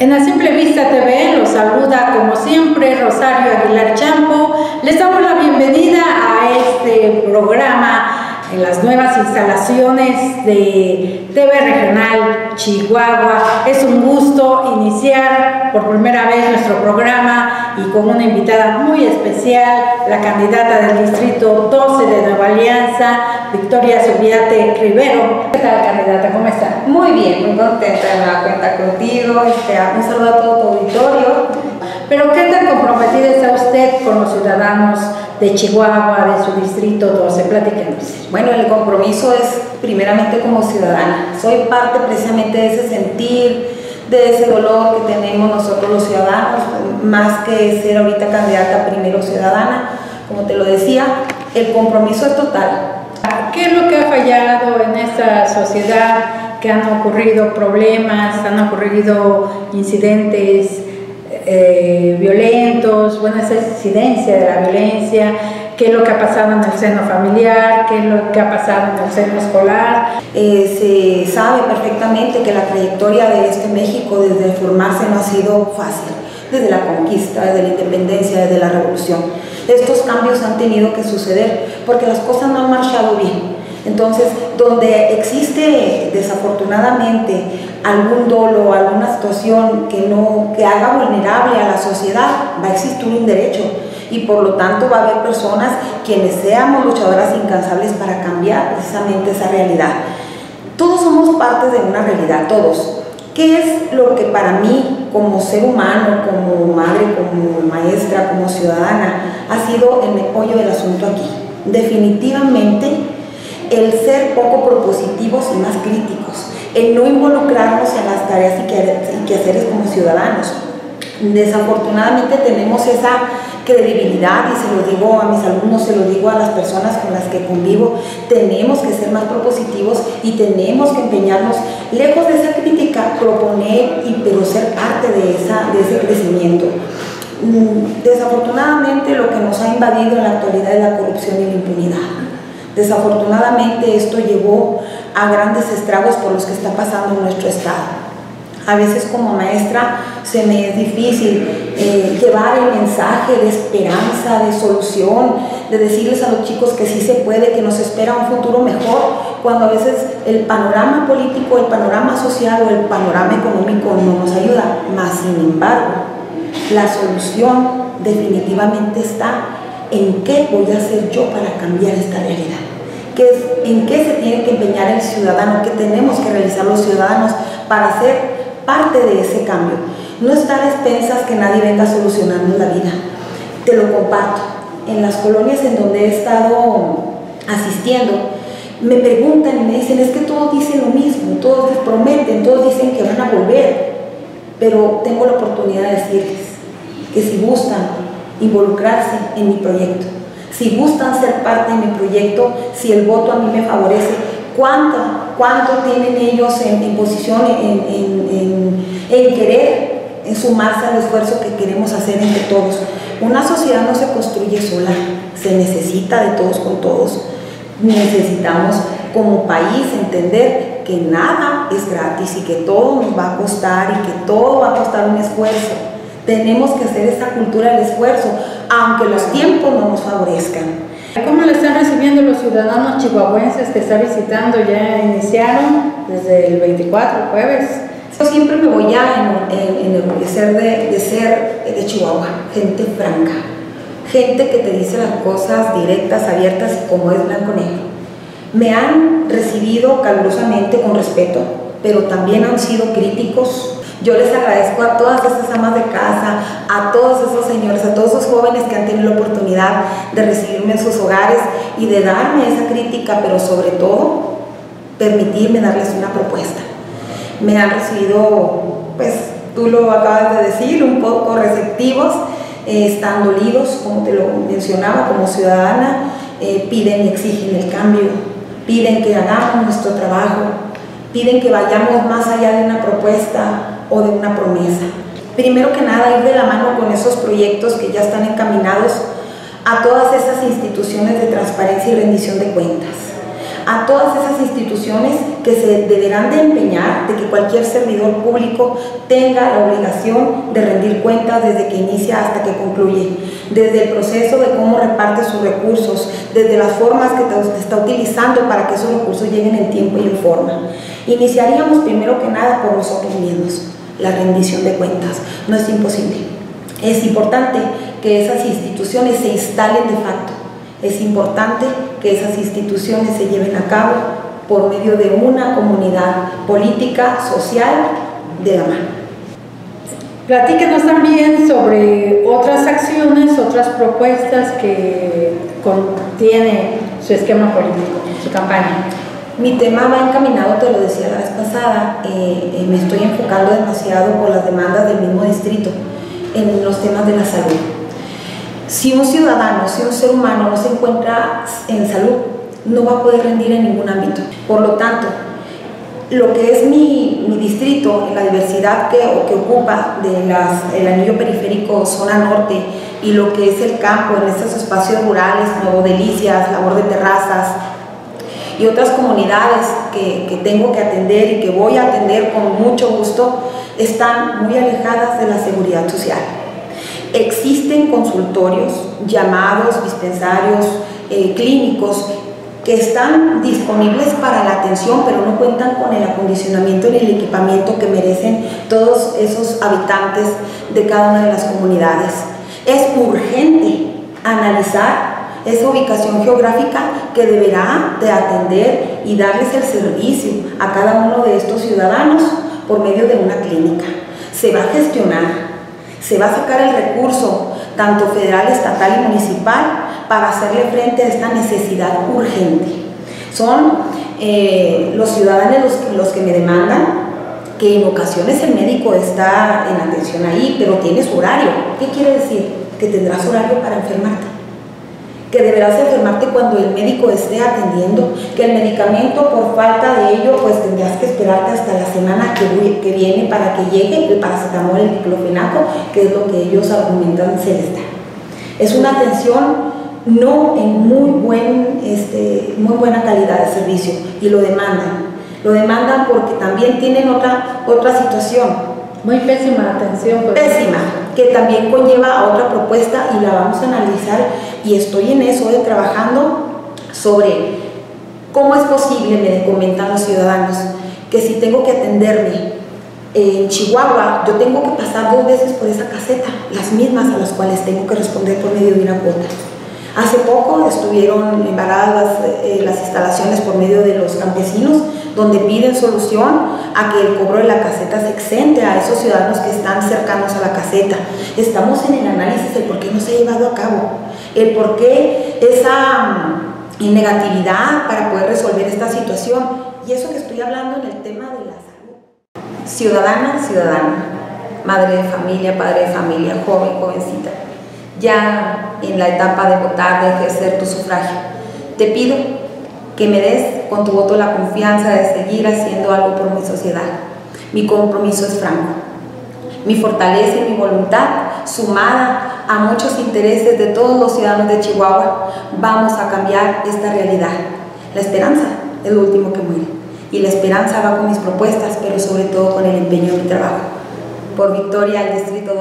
En la Simple Vista TV los saluda como siempre Rosario Aguilar Champo. Les damos la bienvenida a este programa en las nuevas instalaciones de TV Regional Chihuahua. Es un gusto iniciar por primera vez nuestro programa y con una invitada muy especial, la candidata del Distrito 12 de Nueva Alianza, Victoria Subiate Rivero. ¿Qué tal, candidata? ¿Cómo está? Muy bien, muy contenta de la cuenta contigo. Este, un saludo a todo tu auditorio. Pero ¿qué tan comprometida está usted con los ciudadanos de Chihuahua, de su distrito 12? Platíquenos. Bueno, el compromiso es primeramente como ciudadana. Soy parte precisamente de ese sentir, de ese dolor que tenemos nosotros los ciudadanos, más que ser ahorita candidata primero ciudadana. Como te lo decía, el compromiso es total. ¿Qué es lo que ha fallado en esta sociedad? que han ocurrido problemas, han ocurrido incidentes eh, violentos, buena esa incidencia de la violencia, qué es lo que ha pasado en el seno familiar, qué es lo que ha pasado en el seno escolar. Eh, se sabe perfectamente que la trayectoria de este México desde formarse no ha sido fácil, desde la conquista, desde la independencia, desde la revolución. Estos cambios han tenido que suceder porque las cosas no han marchado bien. Entonces, donde existe desafortunadamente algún dolo, alguna situación que, no, que haga vulnerable a la sociedad, va a existir un derecho y por lo tanto va a haber personas quienes seamos luchadoras incansables para cambiar precisamente esa realidad. Todos somos parte de una realidad, todos. ¿Qué es lo que para mí como ser humano, como madre, como maestra, como ciudadana, ha sido el meollo del asunto aquí? Definitivamente el ser poco propositivos y más críticos, el no involucrarnos en las tareas y quehaceres como ciudadanos. Desafortunadamente tenemos esa credibilidad y se lo digo a mis alumnos, se lo digo a las personas con las que convivo, tenemos que ser más propositivos y tenemos que empeñarnos, lejos de esa crítica, proponer y pero ser parte de, esa, de ese crecimiento. Mm, desafortunadamente lo que nos ha invadido en la actualidad es la corrupción y la impunidad. Desafortunadamente esto llevó a grandes estragos por los que está pasando nuestro estado. A veces como maestra se me es difícil eh, llevar el mensaje de esperanza, de solución, de decirles a los chicos que sí se puede, que nos espera un futuro mejor, cuando a veces el panorama político, el panorama social o el panorama económico no nos ayuda. Más sin embargo, la solución definitivamente está en qué voy a hacer yo para cambiar esta realidad. ¿Qué es, ¿En qué se tiene que empeñar el ciudadano? ¿Qué tenemos que realizar los ciudadanos para ser parte de ese cambio? No está a expensas que nadie venga a solucionarnos la vida. Te lo comparto. En las colonias en donde he estado asistiendo, me preguntan y me dicen, es que todos dicen lo mismo, todos les prometen, todos dicen que van a volver, pero tengo la oportunidad de decirles que si gustan involucrarse en mi proyecto. Si gustan ser parte de mi proyecto, si el voto a mí me favorece, ¿cuánto, cuánto tienen ellos en, posición, en, en, en, querer en sumarse al esfuerzo que queremos hacer entre todos? Una sociedad no se construye sola, se necesita de todos con todos. Necesitamos como país entender que nada es gratis y que todo nos va a costar y que todo va a costar un esfuerzo tenemos que hacer esta cultura del esfuerzo, aunque los tiempos no nos favorezcan. ¿Cómo le están recibiendo los ciudadanos chihuahuenses que está visitando? Ya iniciaron desde el 24, jueves. Yo siempre me voy a enorgullecer de, de ser de Chihuahua, gente franca, gente que te dice las cosas directas, abiertas y como es blanco negro. Me han recibido calurosamente con respeto, pero también han sido críticos, yo les agradezco a todas esas amas de casa, a todos esos señores, a todos esos jóvenes que han tenido la oportunidad de recibirme en sus hogares y de darme esa crítica, pero sobre todo permitirme darles una propuesta. Me han recibido, pues tú lo acabas de decir, un poco receptivos, eh, están dolidos, como te lo mencionaba, como ciudadana, eh, piden y exigen el cambio, piden que hagamos nuestro trabajo, piden que vayamos más allá de una propuesta o de una promesa. Primero que nada, ir de la mano con esos proyectos que ya están encaminados a todas esas instituciones de transparencia y rendición de cuentas, a todas esas instituciones que se deberán de empeñar de que cualquier servidor público tenga la obligación de rendir cuentas desde que inicia hasta que concluye, desde el proceso de cómo reparte sus recursos, desde las formas que está utilizando para que esos recursos lleguen en tiempo y en forma. Iniciaríamos primero que nada por nosotros mismos, la rendición de cuentas. No es imposible. Es importante que esas instituciones se instalen de facto. Es importante que esas instituciones se lleven a cabo por medio de una comunidad política, social, de la mano. Platíquenos también sobre otras acciones, otras propuestas que contiene su esquema político, su campaña. Mi tema va encaminado, te lo decía la vez pasada, eh, eh, me estoy enfocando demasiado por las demandas del mismo distrito en los temas de la salud. Si un ciudadano, si un ser humano no se encuentra en salud, no va a poder rendir en ningún ámbito. Por lo tanto, lo que es mi, mi distrito, la diversidad que, ocupa de las, el anillo periférico zona norte y lo que es el campo en estos espacios rurales, Nuevo Delicias, Labor de Terrazas, y otras comunidades que, tengo que atender y que voy a atender con mucho gusto están muy alejadas de la seguridad social. Existen consultorios, llamados, dispensarios, eh, clínicos que están disponibles para la atención, pero no cuentan con el acondicionamiento ni el equipamiento que merecen todos esos habitantes de cada una de las comunidades. Es urgente analizar esa ubicación geográfica que deberá de atender y darles el servicio a cada uno de estos ciudadanos por medio de una clínica. Se va a gestionar, se va a sacar el recurso, tanto federal, estatal y municipal, para hacerle frente a esta necesidad urgente. Son eh, los ciudadanos los, los que me demandan que en ocasiones el médico está en atención ahí, pero tiene su horario. ¿Qué quiere decir? Que tendrás horario para enfermarte que deberás enfermarte cuando el médico esté atendiendo, que el medicamento por falta de ello pues tendrás que esperarte hasta la semana que, viene para que llegue el paracetamol, el diclofenaco, que es lo que ellos argumentan se les da. Es una atención no en muy, buen, este, muy buena calidad de servicio y lo demandan. Lo demandan porque también tienen otra, otra situación. Muy pésima atención. Pues. Pésima, que también conlleva a otra propuesta y la vamos a analizar y estoy en eso, de trabajando sobre cómo es posible, me comentan los ciudadanos, que si tengo que atenderme en Chihuahua, yo tengo que pasar dos veces por esa caseta, las mismas a las cuales tengo que responder por medio de una cuota. Hace poco estuvieron embaradas eh, las instalaciones por medio de los campesinos, donde piden solución a que el cobro de la caseta se exente a esos ciudadanos que están cercanos a la caseta. Estamos en el análisis del por qué no se ha llevado a cabo, el por qué esa mm, negatividad para poder resolver esta situación. Y eso que estoy hablando en el tema de la salud. Ciudadana, ciudadana, madre de familia, padre de familia, joven, jovencita ya en la etapa de votar, de ejercer tu sufragio. Te pido que me des con tu voto la confianza de seguir haciendo algo por mi sociedad. Mi compromiso es franco. Mi fortaleza y mi voluntad, sumada a muchos intereses de todos los ciudadanos de Chihuahua, vamos a cambiar esta realidad. La esperanza es lo último que muere. Y la esperanza va con mis propuestas, pero sobre todo con el empeño de mi trabajo. Por victoria al Distrito 2.